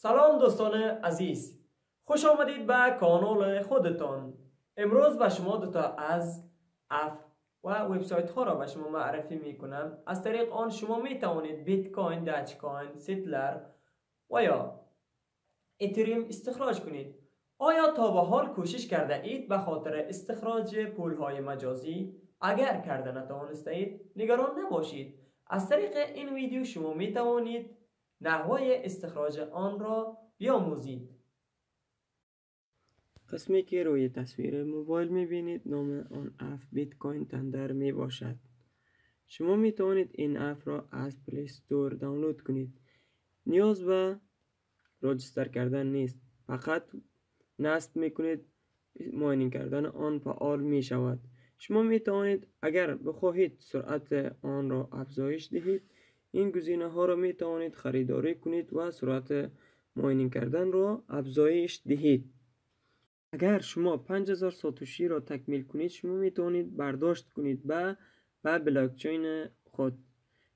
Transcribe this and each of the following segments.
سلام دوستان عزیز. خوش آمدید به کانال خودتان. امروز به شما دوتا از اف و وبسایت ها را به شما معرفی می کنم از طریق آن شما می توانید بیت کوین، دچ کوین، سیتلر و یا اتریم استخراج کنید. آیا تا به حال کوشش کرده اید به خاطر استخراج پول های مجازی؟ اگر کرده نتوانسته اید نگران نباشید. از طریق این ویدیو شما می توانید نحوه استخراج آن را بیاموزید. قسمی که روی تصویر موبایل می بینید نام آن app بیت کوین Thunder می باشد شما می توانید این app را از Play Store دانلود کنید. نیاز به register کردن نیست. فقط نصب می کنید mining کردن آن فعال می شود شما می توانید اگر بخواهید سرعت آن را افزایش دهید این گزینه ها را می توانید خریداری کنید و سرعت ماینینگ کردن را افزایش دهید. اگر شما 5000 ساتوشی را تکمیل کنید شما می توانید برداشت کنید به به بلاکچین خود.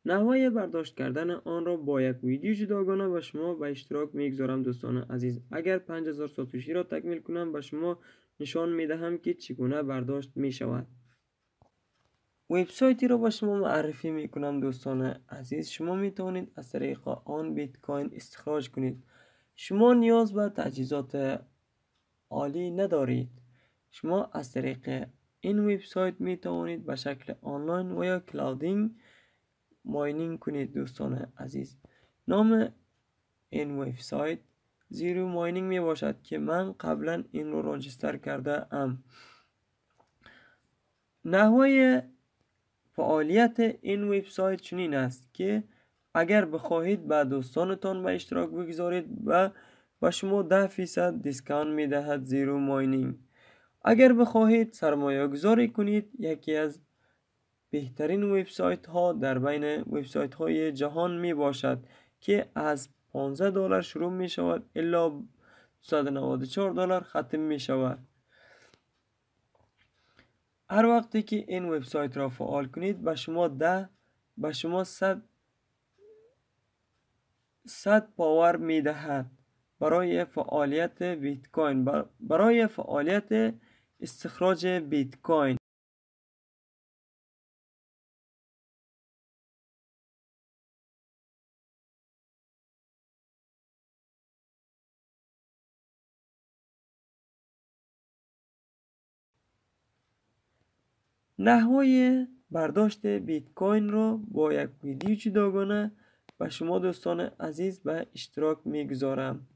نحوه برداشت کردن آن را با یک ویدیو جداگانه به شما به اشتراک می‌گذارم دوستان عزیز. اگر 5000 ساتوشی را تکمیل کنم به شما نشان می دهم که چگونه برداشت می شود وبسایتی را با شما معرفی می کنم دوستان عزیز. شما می توانید از طریق آن بیت کوین استخراج کنید. شما نیاز به تجهیزات عالی ندارید. شما از طریق این وبسایت می توانید به شکل آنلاین و یا کلاودینگ ماینینگ کنید دوستان عزیز. نام این وبسایت زیرو ماینینگ می باشد که من قبلا این رو راجستر کرده ام. نحوه فعالیت این وبسایت چنین است که اگر بخواهید به دوستانتان به اشتراک بگذارید و به شما ده فیصد دیسکان می دهد زیرو ماینینگ. اگر بخواهید سرمایه گذاری کنید یکی از بهترین وبسایت ها در بین وبسایت های جهان می باشد که از 15 دلار شروع می شود الا 194 دلار ختم می شود هر وقتی که این وبسایت را فعال کنید به شما ده به شما 100 100 پاور می دهد برای فعالیت بیت کوین برای فعالیت استخراج بیت کوین نحوه برداشت بیت کوین را با یک ویدیو جداگانه به شما دوستان عزیز به اشتراک می‌گذارم.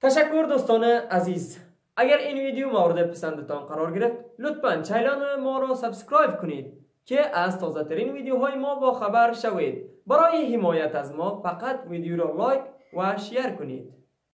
تشکر دوستان عزیز. اگر این ویدیو مورد پسندتان قرار گرفت لطفا channel ما را subscribe کنید. که از تازه ترین ویدیوهای ما با خبر شوید. برای حمایت از ما فقط ویدیو را لایک و شیر کنید.